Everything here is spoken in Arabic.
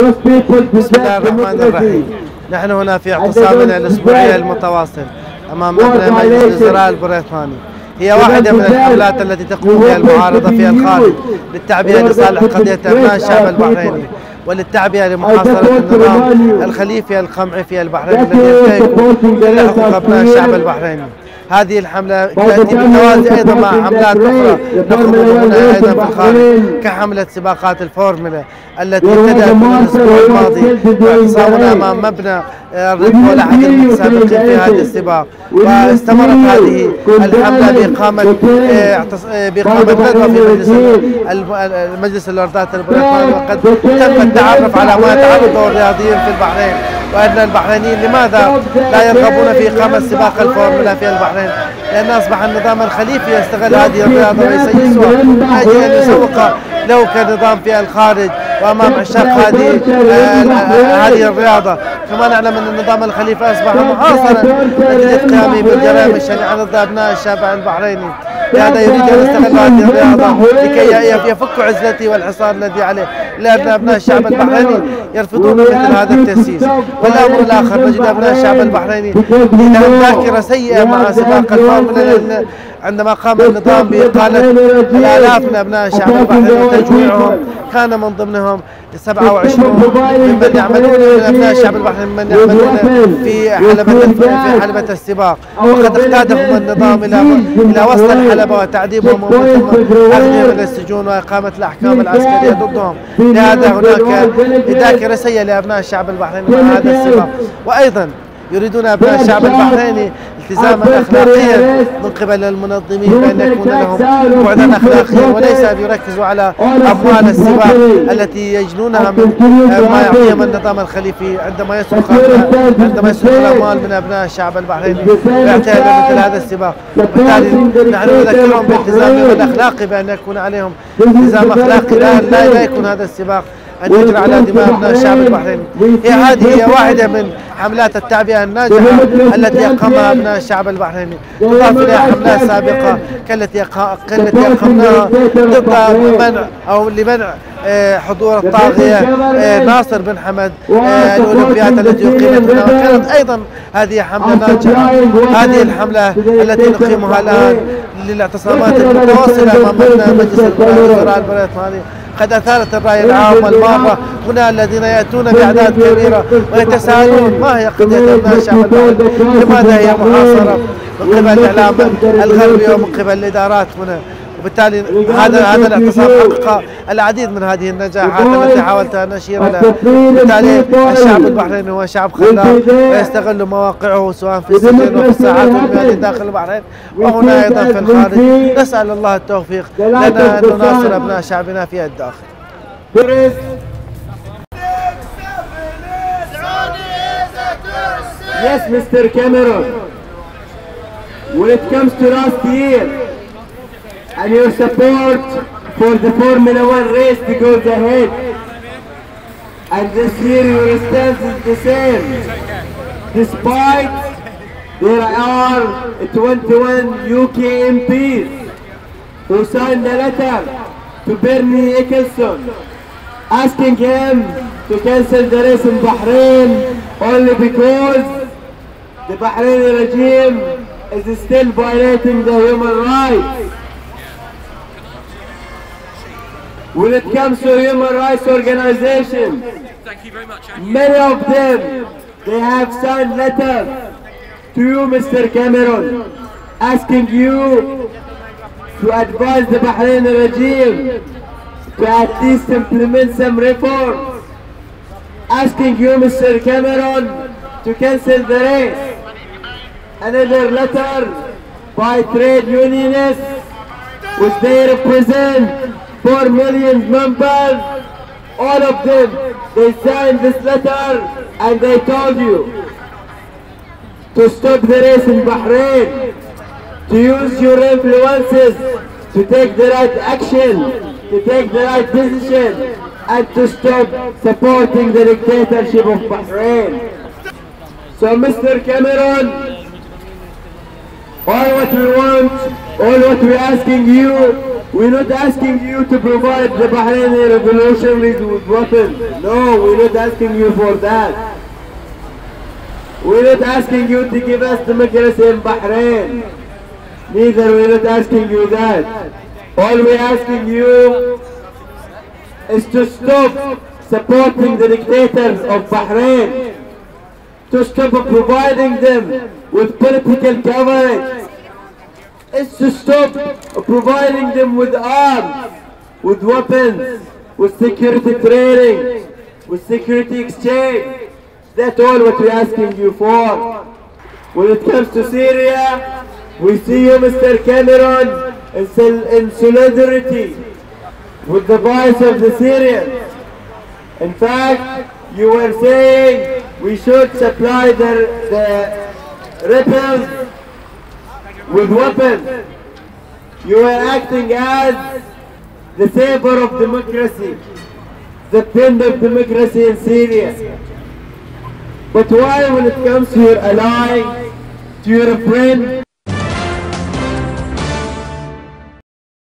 بسم الله الرحمن الرحيم. نحن هنا في اعتصامنا الأسبوعي المتواصل أمام مبنى مجلس الوزراء البريطاني. هي واحدة من الحملات التي تقوم بها المعارضة في الخارج للتعبئة لصالح قضية أبناء الشعب البحريني. وللتعبئة لمحاصرة النظام الخليفي القمعي في البحرين الذي ينتهك حقوق أبناء الشعب البحريني. هذه الحملة تأتي بالتوازي أيضا مع حملات أخرى. هنا أيضا في الخارج كحملة سباقات الفورمولا التي ابتدأت من الأسبوع الماضي واعتصامنا أمام مبنى الرد ولحق المتسابقين في هذا السباق. واستمرت هذه الحملة بإقامة بإقامة ندوة في مجلس المجلس الوردات البريطاني وقد تم التعرف على ما يتعرض الرياضيين في البحرين. وأن البحرينيين لماذا لا يرغبون في إقامة سباق الفورمولا في البحرين؟ لأن أصبح النظام الخليفي يستغل هذه الرياضة ويسيسها من أجل أن يسوق له كنظام في الخارج. وأمام عشاق هذه هذه الرياضة. كما نعلم أن النظام الخليفي أصبح محاصرا نتيجه قيامه بالجرائم الشنيعة ضد ابناء الشارع البحريني لهذا يريد أن يستغل هذه الرياضة لكي يفك عزلته والحصار الذي عليه. لأن أبناء الشعب البحريني يرفضون مثل هذا التأسيس. والأمر الآخر نجد أبناء الشعب البحريني لهم ذاكرة سيئة مع سباق الفورمولا عندما قام النظام بإقالة الآلاف من أبناء الشعب البحريني وتجويعهم كان من ضمنهم 27 ممن يعملون من أبناء الشعب البحريني ممن يعملون في حلبة في حلبة السباق. وقد اقتادهم النظام إلى إلى وسط الحلبة وتعذيبهم ومن ثم أخذهم إلى السجون وإقامة الأحكام العسكرية ضدهم. لهذا هناك ذاكرة سيئة لأبناء الشعب البحريني مع هذا السباق. وأيضا يريدون أبناء الشعب البحريني التزاما أخلاقيا من قبل المنظمين بأن يكون لهم بعدا أخلاقيا وليس أن يركزوا على أموال السباق التي يجنونها من ما يعطيهم النظام الخليفي. عندما يسرق عندما يسرق الأموال من أبناء الشعب البحريني ويعتاد مثل هذا السباق. وبالتالي نحن نذكرهم بالتزامهم الأخلاقي بأن يكون عليهم التزام أخلاقي. لا, لا, لا يكون هذا السباق أن يجرى على دماء الشعب البحريني هي هذه هي واحدة من حملات التعبئة الناجحة التي أقامها أبناء الشعب البحريني تضاف إليها حملات سابقة كالتي كالتي أقمناها ضد منع أو لمنع حضور الطاغية ناصر بن حمد الأولمبياد التي أقيمت هنا وكانت أيضا هذه حملة ناجحة. هذه الحملة التي نقيمها الآن للاعتصامات المتواصلة أمام مجلس الوزراء البريطاني. قد أثارت الرأي العام والمارة هنا الذين يأتون بأعداد كبيرة ويتساءلون ما هي قضية أبناء الشعب البحريني لماذا هي محاصرة من قبل الإعلام الغربي ومن قبل الإدارات هنا. وبالتالي هذا هذا الاعتصام حقق العديد من هذه النجاحات التي حاولت أن أشير لها وبالتالي الشعب البحريني هو شعب خلاق ويستغل مواقعه سواء في السجن وفي الساعات والميادين داخل البحرين وهنا أيضا في الخارج. نسأل الله التوفيق لنا أن نناصر أبناء شعبنا في الداخل. Yes, Mr. Cameron. When it comes to last year, and your support for the Formula One race to go ahead. And this year your stance is the same. Despite there are 21 UK MPs who signed a letter to Bernie Eccleston asking him to cancel the race in Bahrain only because the Bahraini regime is still violating the human rights. When it comes to human rights organizations, many of them, they have signed letters to you, Mr. Cameron, asking you to advise the Bahraini regime to at least implement some reforms, asking you, Mr. Cameron, to cancel the race. Another letter by trade unionists, which they represent 4 million members, all of them, they signed this letter and they told you to stop the race in Bahrain, to use your influences to take the right action, to take the right decision, and to stop supporting the dictatorship of Bahrain. So Mr. Cameron, all what we want, all what we're asking you We're not asking you to provide the Bahraini revolutionaries with weapons. No, we're not asking you for that. We're not asking you to give us democracy in Bahrain. Neither we're not asking you that. All we're asking you is to stop supporting the dictators of Bahrain, to stop providing them with political coverage, is to stop providing them with arms, with weapons, with security training, with security exchange. That's all what we're asking you for. When it comes to Syria, we see you, Mr. Cameron, in solidarity with the voice of the Syrians. In fact, you were saying we should supply the, the rebels with weapons. You are acting as the savior of democracy, the friend of democracy in Syria. But why when it comes to your ally, to your friend,